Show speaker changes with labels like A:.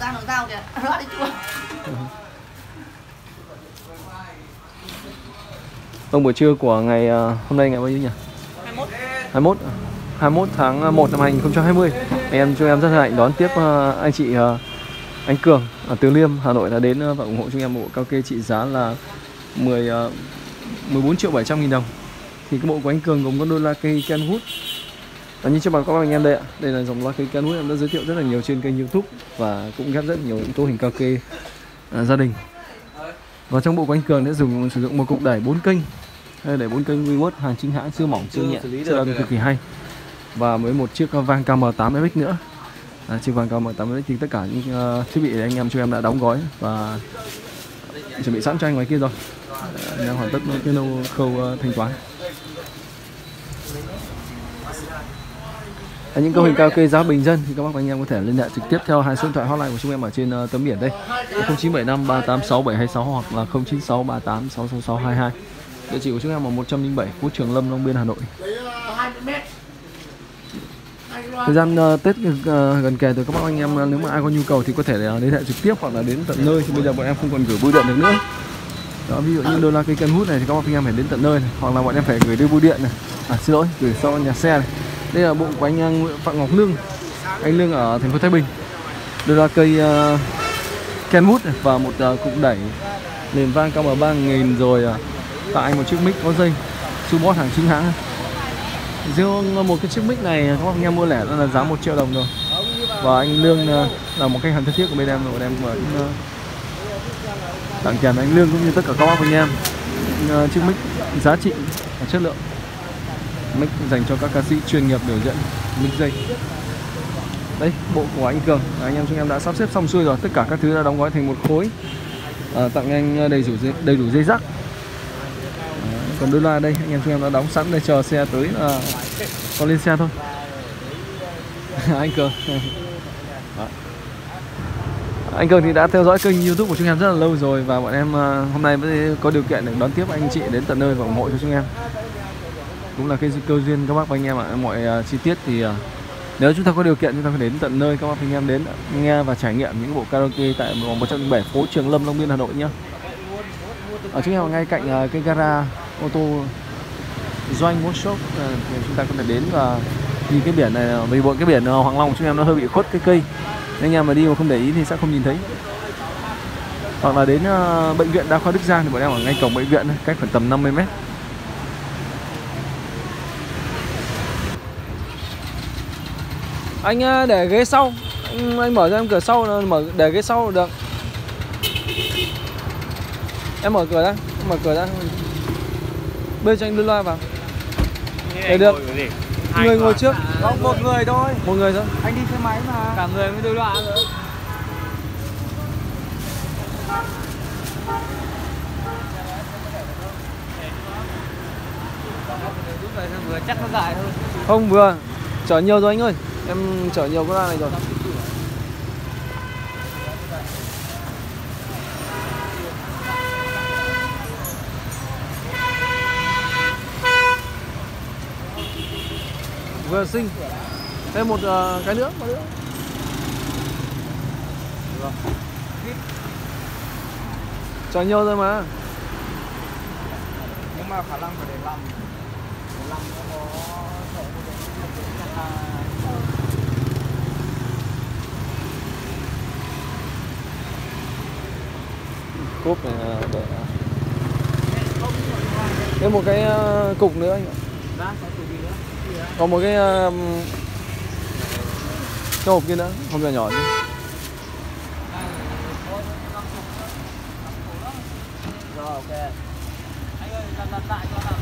A: ra đường dao kìa? Nó đi chua
B: Vâng buổi trưa của ngày ờ, hôm nay ngày bao nhiêu nhỉ?
A: 21
B: 21 21 tháng 1 năm 2020 em chúng em rất hạnh đón tiếp ờ, anh chị anh Cường ở Từ Liêm Hà Nội đã đến và ủng hộ chúng em bộ cao kê trị giá là 10 ờ, 14 triệu 700 nghìn đồng. Thì cái bộ của anh Cường gồm có đôi la cây Kenwood và như chào bà các bạn anh em đây ạ đây là dòng loa cây núi. Em đã giới thiệu rất là nhiều trên kênh YouTube và cũng ghép rất nhiều những tô hình cao kê à, gia đình. Và trong bộ của anh Cường đã dùng sử dụng một cục đẩy 4 kênh. Đây để 4 kênh Wiword hàng chính hãng siêu mỏng siêu nhẹ. Siêu âm cực kỳ hay. Và với một chiếc vang KM8FX nữa. À, chiếc vang KM8FX thì tất cả những uh, thiết bị anh em cho em đã đóng gói và chuẩn bị sẵn cho anh ngoài kia rồi. À, đang hoàn tất cái khâu uh, thanh toán. À, những câu hình cao kê giá bình dân thì các bác và anh em có thể liên hệ trực tiếp theo hai số điện thoại hotline của chúng em ở trên uh, tấm biển đây. 0975 386 726 hoặc là 096 38 66622 địa chỉ của chúng em ở 107 Phố Trường Lâm Long Biên Hà Nội. Thời gian uh, Tết uh, gần kề rồi các bác anh em uh, nếu mà ai có nhu cầu thì có thể uh, liên hệ trực tiếp hoặc là đến tận nơi. Thì bây giờ bọn em không còn gửi bưu điện được nữa. Đó ví dụ như đô la cây cân hút này thì các bác anh em phải đến tận nơi này. Hoặc là bọn em phải gửi đi bưu điện này. À xin lỗi gửi sau nhà xe này đây là bộ của anh ờ, Nguyễn Phạm Ngọc Lương anh Lương ở thành phố Thái Bình. Đưa ra cây ờ, uh, Kenwood và một uh, cụm đẩy nền vang cao ba nghìn rồi uh, tặng anh một chiếc mic có dây. Subot hàng chính hãng. Riêng một cái chiếc mic này các anh em mua lẻ là giá 1 triệu đồng rồi. Và anh Lương uh, là một khách hàng thân thiết của bên em rồi bọn em cũng uh, tặng kèm anh Lương cũng như tất cả các bác anh em. Uh, chiếc mic giá trị và chất lượng mic dành cho các ca sĩ chuyên nghiệp biểu diễn mic dây. Đây bộ của anh Cường. À, anh em chúng em đã sắp xếp xong xuôi rồi. Tất cả các thứ đã đóng gói thành một khối. À, tặng anh à, đầy đủ dây, đầy đủ dây rắc. À, còn đôi loa đây anh em chúng em đã đóng sẵn để chờ xe tới là con lên xe thôi. Anh Cường. Anh Cường thì đã theo dõi kênh YouTube của chúng em rất là lâu rồi và bọn em à, hôm nay mới có điều kiện để đón tiếp anh chị đến tận nơi và ủng hộ cho chúng em cũng là cái cơ duyên các bác và anh em ạ. Mọi uh, chi tiết thì uh, nếu chúng ta có điều kiện chúng ta phải đến tận nơi các bác anh em đến nghe và trải nghiệm những bộ karaoke tại 107 phố Trường Lâm Long Biên Hà Nội nhé ở trước em ngay cạnh uh, cái gara ô tô doanh workshop uh, thì chúng ta có thể đến và nhìn cái biển này vì bộ cái biển uh, Hoàng Long chúng em nó hơi bị khuất cái cây. Nên anh em mà đi mà không để ý thì sẽ không nhìn thấy. Hoặc là đến uh, bệnh viện đa khoa Đức Giang thì bọn em ở ngay cổng bệnh viện cách khoảng tầm 50 mét. Anh à, để ghế sau. Anh, anh mở cho em cửa sau mở để ghế sau được. Em mở cửa ra em mở cửa ra. Bê cho anh đưa loa vào. Để được. người ngồi trước.
C: Không, một người. Thôi.
B: Một người thôi.
C: Anh đi xe máy mà.
A: Cả người mới đôi loạn nữa
B: không vừa. Chở nhiều rồi anh ơi em chở nhiều cái này rồi. Vừa sinh thêm một uh, cái nữa một nữa. Chở nhiều rồi mà.
C: Nhưng mà khả năng phải để làm Để làm nó có
B: cúp này à, để thêm một cái à, cục nữa anh ạ. Còn một cái à, cái hộp kia nữa không nhỏ nhỏ chứ.
C: Rồi ok. Anh ơi, đặt lại cho nào.